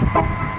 Bye.